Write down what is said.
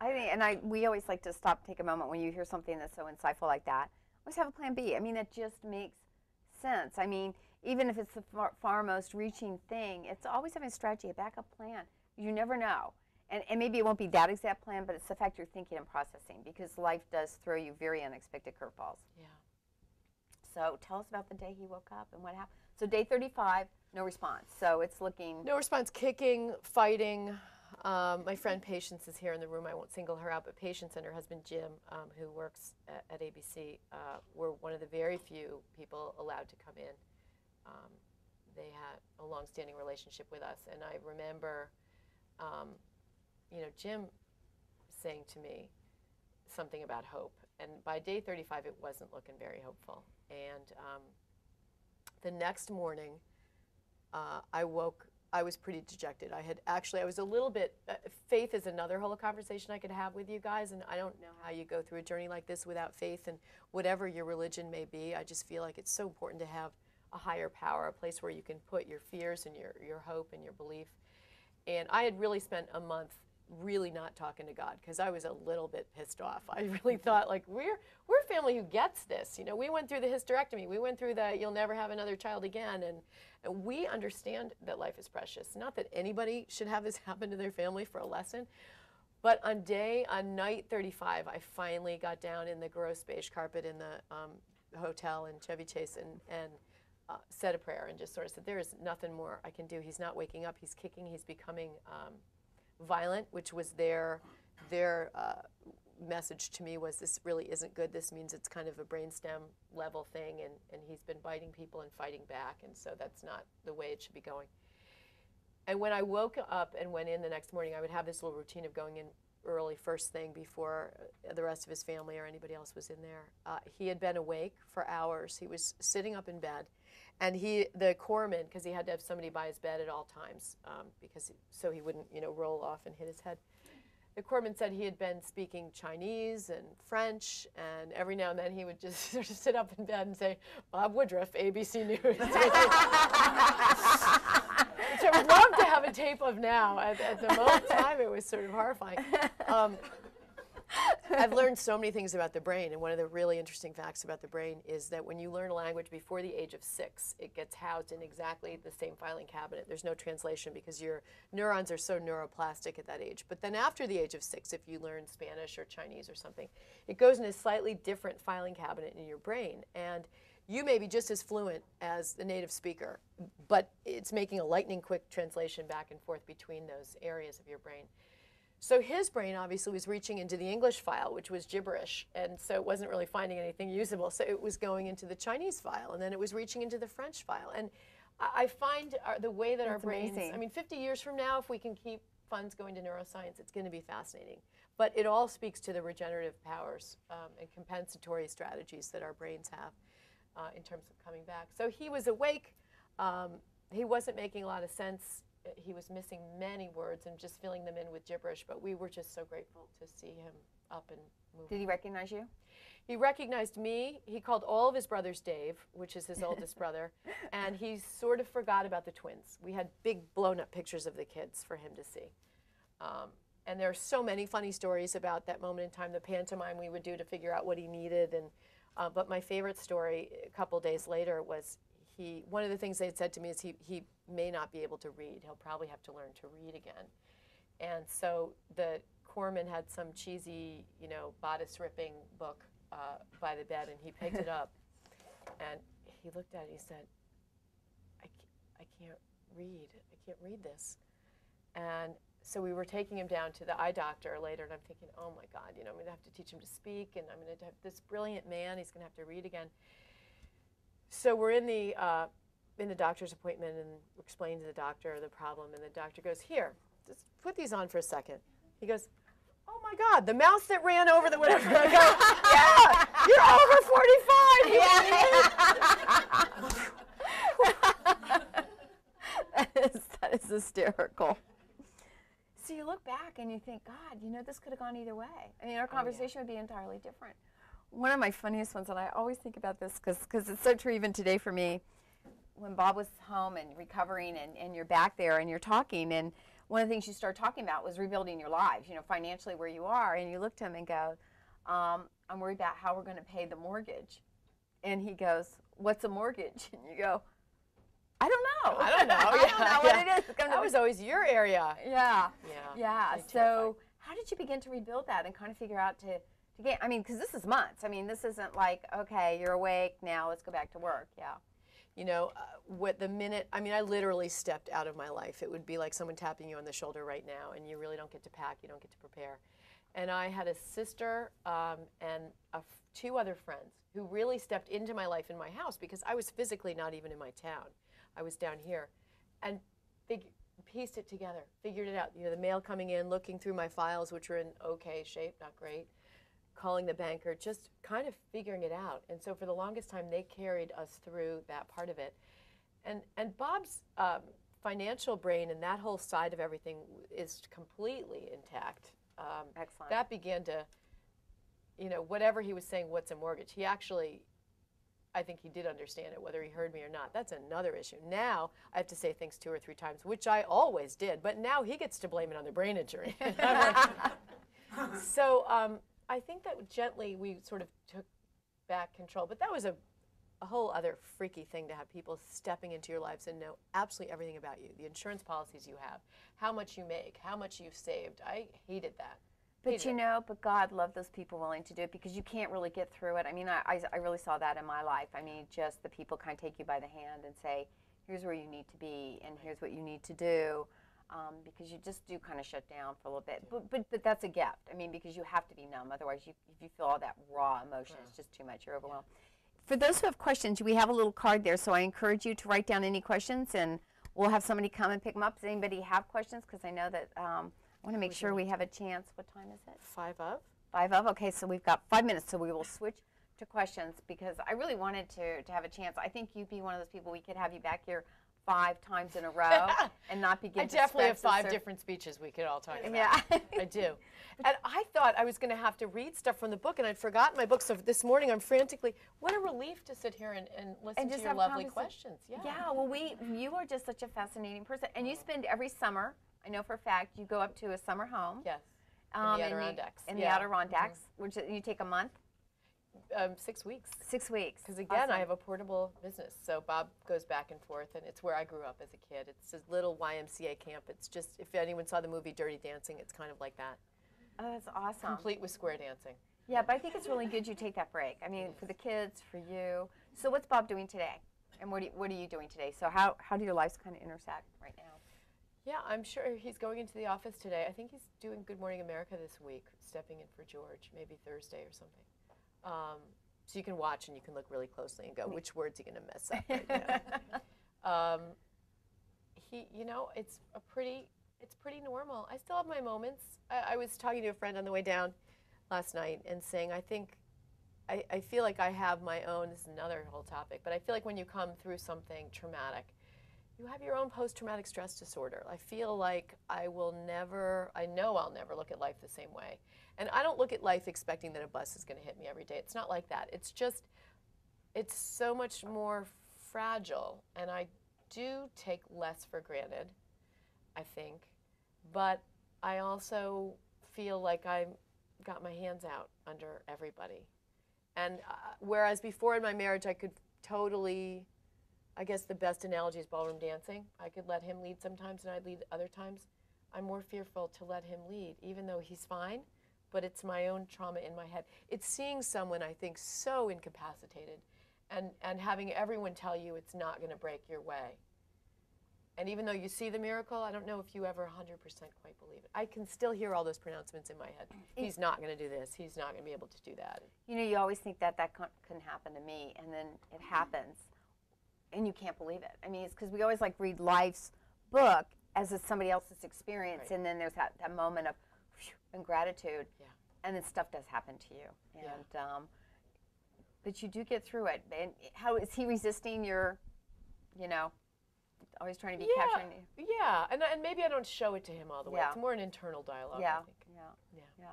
I think, and I we always like to stop, take a moment when you hear something that's so insightful like that. Always have a plan B. I mean, it just makes sense. I mean, even if it's the far, far most reaching thing, it's always having a strategy, a backup plan. You never know. And, and maybe it won't be that exact plan, but it's the fact you're thinking and processing because life does throw you very unexpected curveballs. Yeah. So tell us about the day he woke up and what happened. So day 35, no response. So it's looking. No response, kicking, fighting. Um, my friend Patience is here in the room. I won't single her out, but Patience and her husband Jim, um, who works at, at ABC, uh, were one of the very few people allowed to come in. Um, they had a long-standing relationship with us, and I remember, um, you know, Jim saying to me something about hope. And by day 35, it wasn't looking very hopeful. And um, the next morning, uh, I woke. I was pretty dejected. I had actually, I was a little bit. Uh, faith is another whole conversation I could have with you guys, and I don't know how you go through a journey like this without faith, and whatever your religion may be. I just feel like it's so important to have a higher power, a place where you can put your fears and your, your hope and your belief. And I had really spent a month really not talking to God because I was a little bit pissed off. I really thought like we're we're a family who gets this. You know, we went through the hysterectomy, we went through the you'll never have another child again, and, and we understand that life is precious. Not that anybody should have this happen to their family for a lesson. But on day, on night 35, I finally got down in the gross beige carpet in the um, hotel in Chevy Chase and, and uh, said a prayer and just sort of said, there is nothing more I can do. He's not waking up. He's kicking. He's becoming um, violent, which was their their uh, message to me was this really isn't good. This means it's kind of a brainstem level thing, and, and he's been biting people and fighting back, and so that's not the way it should be going. And when I woke up and went in the next morning, I would have this little routine of going in early, first thing before the rest of his family or anybody else was in there. Uh, he had been awake for hours. He was sitting up in bed and he the corpsman because he had to have somebody by his bed at all times um, because so he wouldn't you know roll off and hit his head the corpsman said he had been speaking chinese and french and every now and then he would just sort of sit up in bed and say bob woodruff abc news tape of now at, at the moment time it was sort of horrifying um, I've learned so many things about the brain, and one of the really interesting facts about the brain is that when you learn a language before the age of six, it gets housed in exactly the same filing cabinet. There's no translation because your neurons are so neuroplastic at that age. But then after the age of six, if you learn Spanish or Chinese or something, it goes in a slightly different filing cabinet in your brain. And you may be just as fluent as the native speaker, but it's making a lightning quick translation back and forth between those areas of your brain. So his brain obviously was reaching into the English file, which was gibberish, and so it wasn't really finding anything usable. So it was going into the Chinese file, and then it was reaching into the French file. And I find our, the way that That's our brains, amazing. I mean, 50 years from now, if we can keep funds going to neuroscience, it's going to be fascinating. But it all speaks to the regenerative powers um, and compensatory strategies that our brains have uh, in terms of coming back. So he was awake. Um, he wasn't making a lot of sense he was missing many words and just filling them in with gibberish, but we were just so grateful to see him up and moving. Did he recognize you? He recognized me. He called all of his brothers Dave, which is his oldest brother, and he sort of forgot about the twins. We had big blown up pictures of the kids for him to see. Um, and there are so many funny stories about that moment in time, the pantomime we would do to figure out what he needed. And, uh, but my favorite story a couple days later was he, one of the things they had said to me is he, he may not be able to read. He'll probably have to learn to read again. And so the corpsman had some cheesy, you know, bodice ripping book uh, by the bed, and he picked it up, and he looked at it. He said, I, I can't read. I can't read this. And so we were taking him down to the eye doctor later, and I'm thinking, oh my God, you know, I'm going to have to teach him to speak, and I'm going to have this brilliant man. He's going to have to read again. So we're in the uh, in the doctor's appointment and explain to the doctor the problem, and the doctor goes, "Here, just put these on for a second. He goes, "Oh my God, the mouse that ran over the whatever." "Yeah, you're over 45. that is that is hysterical." So you look back and you think, God, you know, this could have gone either way. I mean, our conversation oh, yeah. would be entirely different one of my funniest ones, and I always think about this because it's so true even today for me. When Bob was home and recovering, and, and you're back there and you're talking, and one of the things you started talking about was rebuilding your lives, you know, financially where you are. And you look to him and go, um, I'm worried about how we're going to pay the mortgage. And he goes, What's a mortgage? And you go, I don't know. I don't know. I don't know what it is. That was always your area. yeah. Yeah. Yeah. So, how did you begin to rebuild that and kind of figure out to, to get, I mean, because this is months. I mean, this isn't like, okay, you're awake, now let's go back to work. Yeah. You know, uh, what the minute, I mean, I literally stepped out of my life. It would be like someone tapping you on the shoulder right now, and you really don't get to pack, you don't get to prepare. And I had a sister um, and a f- two other friends who really stepped into my life in my house because I was physically not even in my town. I was down here. And fig- pieced it together, figured it out. You know, the mail coming in, looking through my files, which were in okay shape, not great, calling the banker, just kind of figuring it out. And so for the longest time, they carried us through that part of it. And and Bob's um, financial brain and that whole side of everything is completely intact. Um, Excellent. that began to, you know, whatever he was saying, what's a mortgage? He actually, I think he did understand it, whether he heard me or not. That's another issue. Now I have to say things two or three times, which I always did, but now he gets to blame it on the brain injury. So um, I think that gently we sort of took back control, but that was a, a whole other freaky thing to have people stepping into your lives and know absolutely everything about you, the insurance policies you have, how much you make, how much you've saved. I hated that. But you know, but God loved those people willing to do it because you can't really get through it. I mean, I, I, I really saw that in my life. I mean, just the people kind of take you by the hand and say, here's where you need to be and here's what you need to do. Um, because you just do kind of shut down for a little bit. But, but, but that's a gift. I mean, because you have to be numb. Otherwise, you, if you feel all that raw emotion, it's just too much. You're overwhelmed. For those who have questions, we have a little card there. So I encourage you to write down any questions and we'll have somebody come and pick them up. Does anybody have questions? Because I know that um, I want to make sure we have a chance. What time is it? Five of? Five of? Okay, so we've got five minutes, so we will switch to questions because I really wanted to, to have a chance. I think you'd be one of those people we could have you back here five times in a row and not begin I definitely have five different speeches we could all talk about. Yeah. I do. And I thought I was going to have to read stuff from the book, and I'd forgotten my book. So this morning I'm frantically, what a relief to sit here and, and listen And to your lovely questions. Yeah. Yeah, well, we you are just such a fascinating person, and you oh. spend every summer. I know for a fact you go up to a summer home. Yes. um, the and you- Adirondacks, In yeah. the Adirondacks, which you take a month, Um, six weeks. six weeks. Because again, I have a portable business, so Bob goes back and forth, and it's where I grew up as a kid. It's a little YMCA camp. It's just if anyone saw the movie Dirty Dancing, it's kind of like that, Oh, that's awesome. complete with square dancing. Yeah, but I think it's really good you take that break. I mean, for the kids, for you. So what's Bob doing today? And what, do you, what are you doing today? So how, how do your lives kind of intersect right now? Yeah, I'm sure he's going into the office today. I think he's doing Good Morning America this week, stepping in for George, maybe Thursday or something. Um, so you can watch and you can look really closely and go, which word's he going to mess up right now? um, he, you know, it's a pretty, it's pretty normal. I still have my moments. I, I was talking to a friend on the way down last night and saying, I think, I, I feel like I have my own. This is another whole topic, but I feel like when you come through something traumatic, you have your own post-traumatic stress disorder. I feel like I will never, I know I'll never look at life the same way. And I don't look at life expecting that a bus is going to hit me every day. It's not like that. It's just, it's so much more fragile. And I do take less for granted, I think. But I also feel like I got my hands out under everybody. And uh, whereas before in my marriage, I could totally I guess the best analogy is ballroom dancing. I could let him lead sometimes and I'd lead other times. I'm more fearful to let him lead, even though he's fine, but it's my own trauma in my head. It's seeing someone, I think, so incapacitated and, and having everyone tell you it's not going to break your way. And even though you see the miracle, I don't know if you ever 100% quite believe it. I can still hear all those pronouncements in my head. He's not going to do this. He's not going to be able to do that. You know, you always think that that can, can happen to me, and then it mm-hmm. happens, and you can't believe it. I mean, it's because we always like read life's book as it's somebody else's experience, Right. and then there's that, that moment of and gratitude, Yeah. and then stuff does happen to you, Yeah. and um, but you do get through it. And how is he resisting your, you know, always trying to be yeah, capturing you? Yeah, and, and maybe I don't show it to him all the way. Yeah. It's more an internal dialogue, Yeah, I think. yeah, Yeah. yeah.